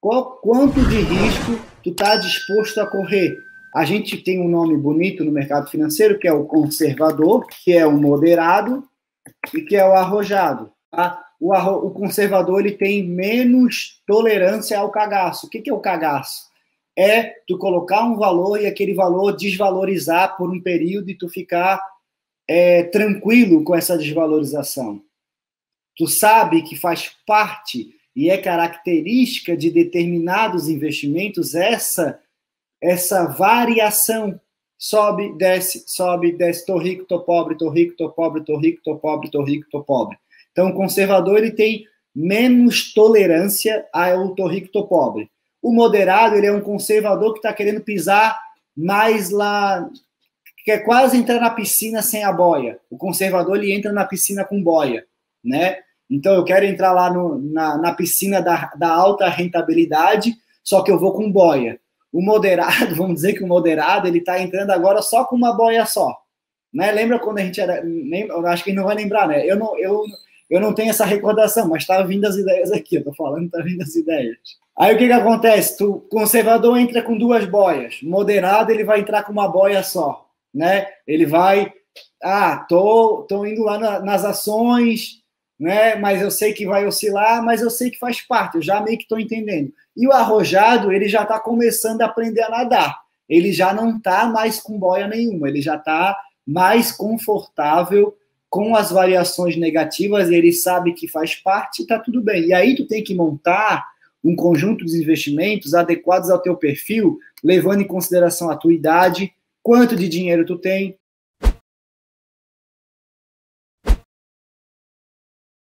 Qual, quanto de risco tu está disposto a correr? A gente tem um nome bonito no mercado financeiro, que é o conservador, que é o moderado e que é o arrojado. Tá? O, arro, o conservador ele tem menos tolerância ao cagaço. O que, que é o cagaço? É tu colocar um valor e aquele valor desvalorizar por um período e tu ficar é, tranquilo com essa desvalorização. Tu sabe que faz parte e é característica de determinados investimentos essa essa variação sobe, desce, sobe, desce, tô rico, tô pobre, tô rico, tô pobre, tô rico, tô pobre, tô rico, tô pobre. Então o conservador ele tem menos tolerância ao tô rico, tô pobre. O moderado ele é um conservador que está querendo pisar mais lá, quer quase entrar na piscina sem a boia. O conservador ele entra na piscina com boia, né? Então eu quero entrar lá no, na, na piscina da, da alta rentabilidade, só que eu vou com boia. O moderado, vamos dizer que o moderado, ele está entrando agora só com uma boia só. Né? Lembra quando a gente era. Lembra, acho que não vai lembrar, né? Eu não, eu, eu não tenho essa recordação, mas tá vindo as ideias aqui, eu tô falando, tá vindo as ideias. Aí o que que acontece? Tu, conservador entra com duas boias, moderado ele vai entrar com uma boia só, né? Ele vai, ah, tô, tô indo lá na, nas ações, né? Mas eu sei que vai oscilar, mas eu sei que faz parte, eu já meio que estou entendendo. E o arrojado, ele já está começando a aprender a nadar. Ele já não está mais com boia nenhuma, ele já está mais confortável com as variações negativas ele sabe que faz parte e está tudo bem. E aí tu tem que montar um conjunto de investimentos adequados ao teu perfil, levando em consideração a tua idade, quanto de dinheiro tu tem,